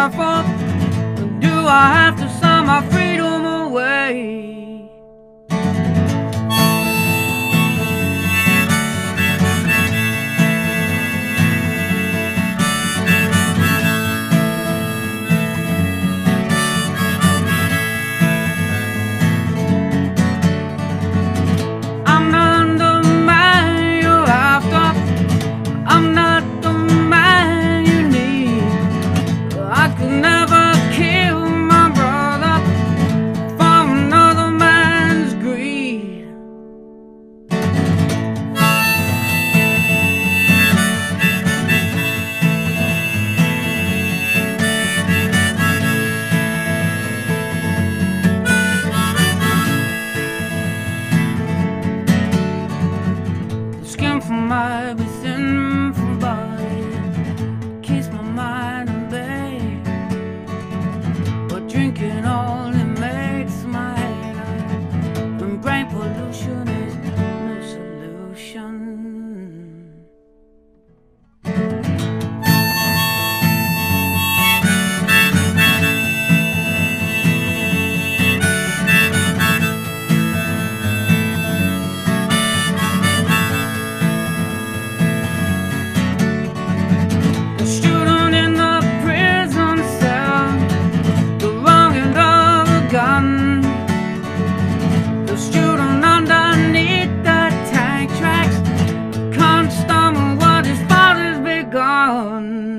my fault. Do I have to sign my freedom? skin from my within from body. Keeps my mind in bay but drinking only makes my head and brain pollution gone.